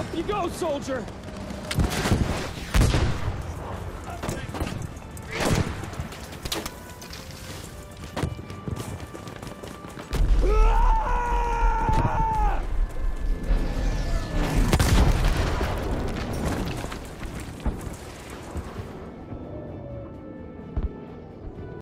Up you go, soldier!